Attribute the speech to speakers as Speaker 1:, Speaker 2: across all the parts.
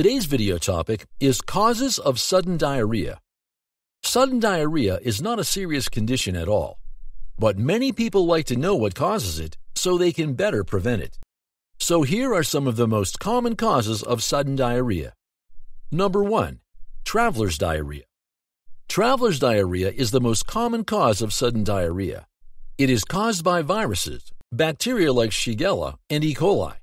Speaker 1: Today's video topic is causes of sudden diarrhea. Sudden diarrhea is not a serious condition at all, but many people like to know what causes it so they can better prevent it. So here are some of the most common causes of sudden diarrhea. Number 1. Traveler's diarrhea. Traveler's diarrhea is the most common cause of sudden diarrhea. It is caused by viruses, bacteria like Shigella and E. coli,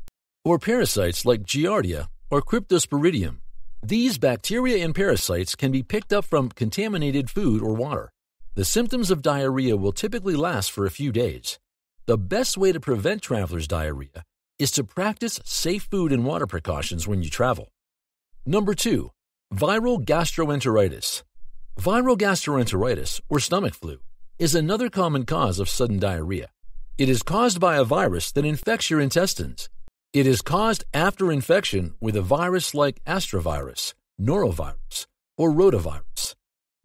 Speaker 1: or parasites like Giardia or Cryptosporidium. These bacteria and parasites can be picked up from contaminated food or water. The symptoms of diarrhea will typically last for a few days. The best way to prevent traveler's diarrhea is to practice safe food and water precautions when you travel. Number 2. Viral gastroenteritis. Viral gastroenteritis, or stomach flu, is another common cause of sudden diarrhea. It is caused by a virus that infects your intestines. It is caused after infection with a virus like astrovirus, norovirus, or rotavirus.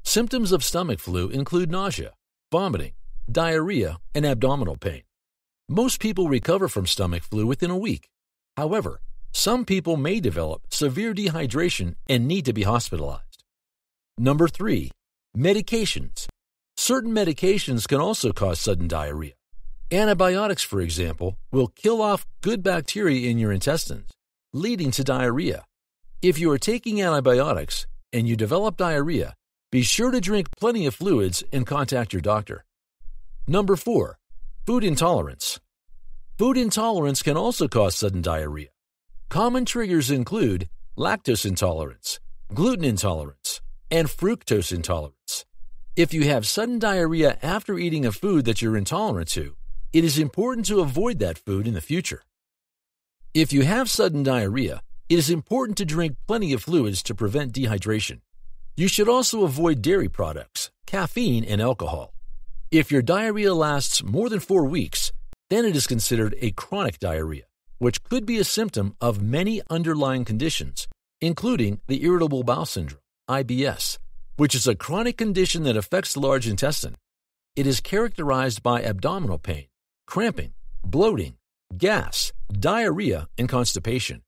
Speaker 1: Symptoms of stomach flu include nausea, vomiting, diarrhea, and abdominal pain. Most people recover from stomach flu within a week. However, some people may develop severe dehydration and need to be hospitalized. Number 3. Medications. Certain medications can also cause sudden diarrhea. Antibiotics, for example, will kill off good bacteria in your intestines, leading to diarrhea. If you are taking antibiotics and you develop diarrhea, be sure to drink plenty of fluids and contact your doctor. Number 4. Food intolerance. Food intolerance can also cause sudden diarrhea. Common triggers include lactose intolerance, gluten intolerance, and fructose intolerance. If you have sudden diarrhea after eating a food that you're intolerant to, it is important to avoid that food in the future. If you have sudden diarrhea, it is important to drink plenty of fluids to prevent dehydration. You should also avoid dairy products, caffeine, and alcohol. If your diarrhea lasts more than four weeks, then it is considered a chronic diarrhea, which could be a symptom of many underlying conditions, including the irritable bowel syndrome, IBS, which is a chronic condition that affects the large intestine. It is characterized by abdominal pain, cramping, bloating, gas, diarrhea, and constipation.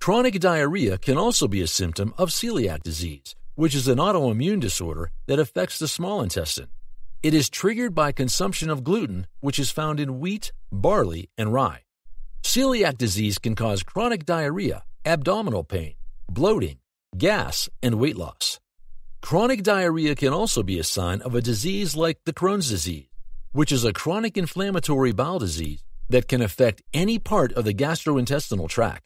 Speaker 1: Chronic diarrhea can also be a symptom of celiac disease, which is an autoimmune disorder that affects the small intestine. It is triggered by consumption of gluten, which is found in wheat, barley, and rye. Celiac disease can cause chronic diarrhea, abdominal pain, bloating, gas, and weight loss. Chronic diarrhea can also be a sign of a disease like the Crohn's disease, which is a chronic inflammatory bowel disease that can affect any part of the gastrointestinal tract.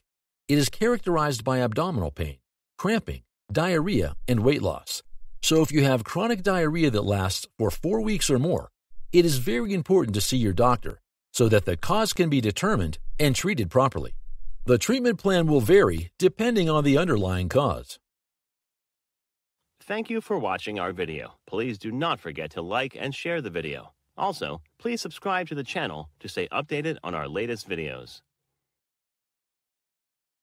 Speaker 1: It is characterized by abdominal pain, cramping, diarrhea, and weight loss. So, if you have chronic diarrhea that lasts for four weeks or more, it is very important to see your doctor so that the cause can be determined and treated properly. The treatment plan will vary depending on the underlying cause.
Speaker 2: Thank you for watching our video. Please do not forget to like and share the video. Also, please subscribe to the channel to stay updated on our latest videos.